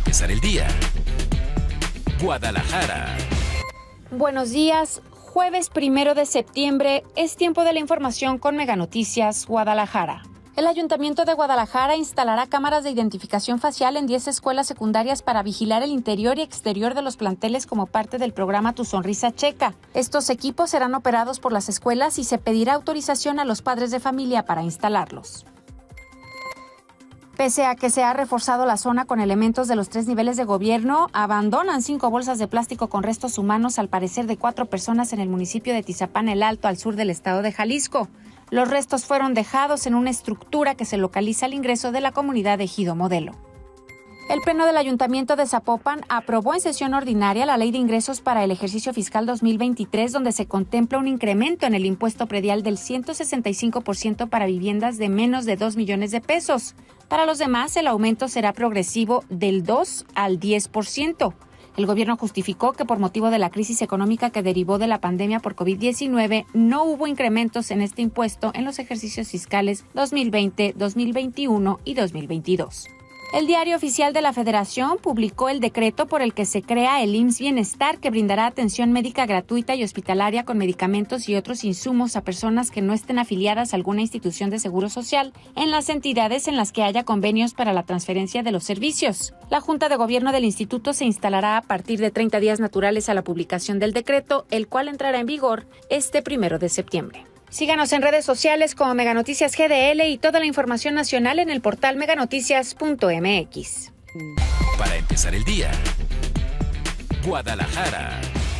empezar el día. Guadalajara. Buenos días. Jueves primero de septiembre es tiempo de la información con Mega Noticias Guadalajara. El Ayuntamiento de Guadalajara instalará cámaras de identificación facial en 10 escuelas secundarias para vigilar el interior y exterior de los planteles como parte del programa Tu Sonrisa Checa. Estos equipos serán operados por las escuelas y se pedirá autorización a los padres de familia para instalarlos. Pese a que se ha reforzado la zona con elementos de los tres niveles de gobierno, abandonan cinco bolsas de plástico con restos humanos, al parecer de cuatro personas en el municipio de Tizapán el Alto, al sur del estado de Jalisco. Los restos fueron dejados en una estructura que se localiza al ingreso de la comunidad de Ejido Modelo. El Pleno del Ayuntamiento de Zapopan aprobó en sesión ordinaria la Ley de Ingresos para el ejercicio fiscal 2023, donde se contempla un incremento en el impuesto predial del 165% para viviendas de menos de 2 millones de pesos. Para los demás, el aumento será progresivo del 2 al 10%. El gobierno justificó que por motivo de la crisis económica que derivó de la pandemia por COVID-19 no hubo incrementos en este impuesto en los ejercicios fiscales 2020, 2021 y 2022. El Diario Oficial de la Federación publicó el decreto por el que se crea el IMSS Bienestar que brindará atención médica gratuita y hospitalaria con medicamentos y otros insumos a personas que no estén afiliadas a alguna institución de seguro social en las entidades en las que haya convenios para la transferencia de los servicios. La Junta de Gobierno del Instituto se instalará a partir de 30 días naturales a la publicación del decreto, el cual entrará en vigor este primero de septiembre. Síganos en redes sociales como Mega Noticias GDL y toda la información nacional en el portal meganoticias.mx. Para empezar el día, Guadalajara.